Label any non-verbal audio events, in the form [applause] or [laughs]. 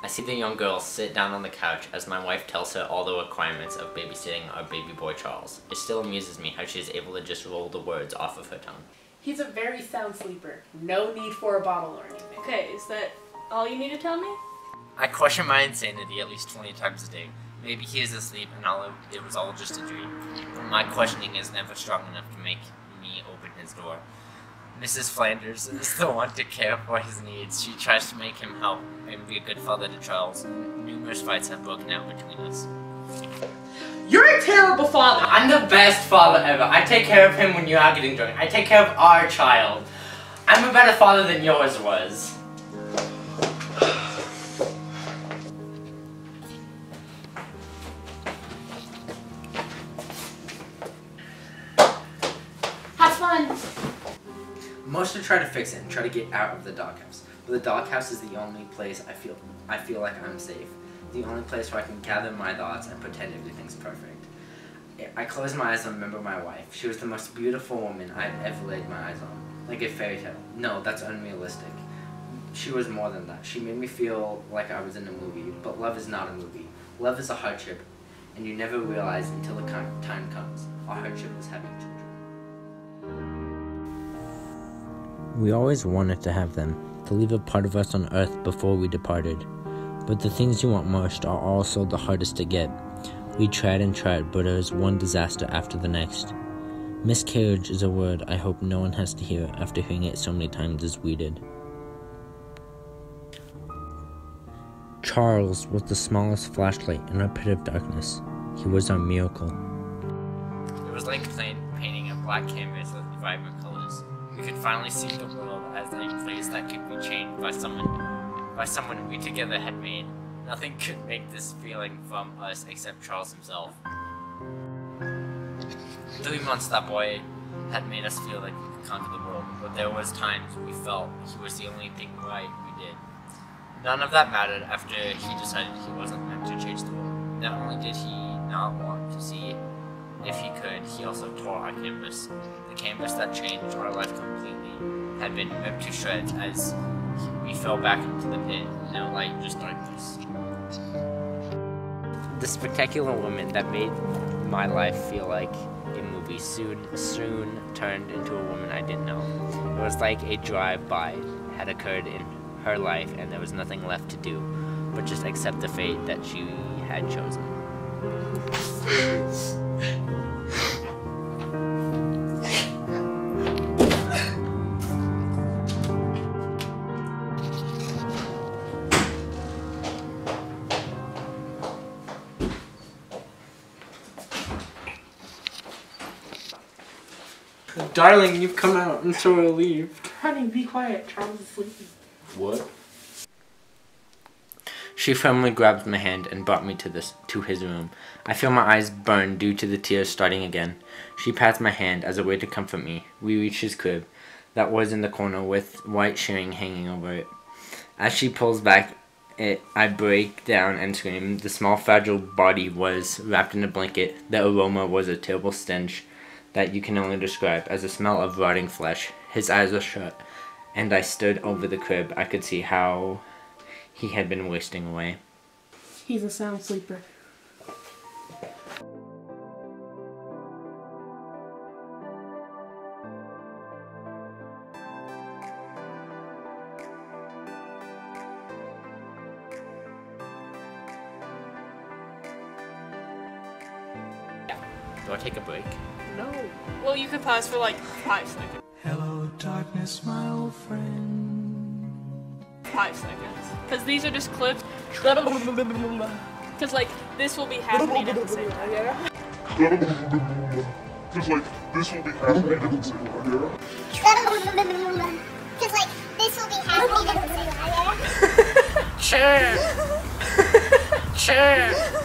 I see the young girl sit down on the couch as my wife tells her all the requirements of babysitting our baby boy Charles. It still amuses me how she is able to just roll the words off of her tongue. He's a very sound sleeper. No need for a bottle or anything. Okay, is that all you need to tell me? I question my insanity at least 20 times a day. Maybe he is asleep and all it was all just a dream. But my questioning is never strong enough to make me open his door. Mrs. Flanders is the one to care for his needs. She tries to make him help and be a good father to Charles. Numerous fights have broken out between us. You're a terrible father! I'm the best father ever. I take care of him when you are getting drunk. I take care of our child. I'm a better father than yours was. Most to try to fix it and try to get out of the doghouse. But the doghouse is the only place I feel I feel like I'm safe. The only place where I can gather my thoughts and pretend everything's perfect. I close my eyes and remember my wife. She was the most beautiful woman I've ever laid my eyes on. Like a fairy tale. No, that's unrealistic. She was more than that. She made me feel like I was in a movie. But love is not a movie. Love is a hardship. And you never realize until the time comes. Our hardship was having children. We always wanted to have them, to leave a part of us on earth before we departed. But the things you want most are also the hardest to get. We tried and tried, but it was one disaster after the next. Miscarriage is a word I hope no one has to hear after hearing it so many times as we did. Charles was the smallest flashlight in our pit of darkness. He was our miracle. It was like painting a black canvas with vibrant colors. We could finally see the world as a place that could be changed by someone, by someone we together had made. Nothing could make this feeling from us except Charles himself. Three months that boy had made us feel like we could conquer the world, but there was times we felt he was the only thing right we did. None of that mattered after he decided he wasn't meant to change the world. Not only did he not want to see if he could, he also tore our canvas. The canvas that changed our life completely had been ripped to shreds as we fell back into the pit. No light, just darkness. The spectacular woman that made my life feel like a movie soon, soon turned into a woman I didn't know. It was like a drive-by had occurred in her life and there was nothing left to do but just accept the fate that she had chosen. Darling, you've come out. I'm so relieved. Honey, be quiet. Charles is sleeping. What? She firmly grabbed my hand and brought me to this to his room. I feel my eyes burn due to the tears starting again. She pats my hand as a way to comfort me. We reach his crib, that was in the corner with white shearing hanging over it. As she pulls back it, I break down and scream. The small fragile body was wrapped in a blanket. The aroma was a terrible stench that you can only describe as a smell of rotting flesh. His eyes were shut, and I stood over the crib. I could see how he had been wasting away. He's a sound sleeper. Do I take a break? No. Well, you could pause for like five seconds. Hello, darkness, my old friend. Five seconds. Because these are just clips. [laughs] Because, like, this will be happening at the same time. Yeah. Because like this will be happening at the same time. Because like this will be happening at the same time. Sure. [laughs] sure.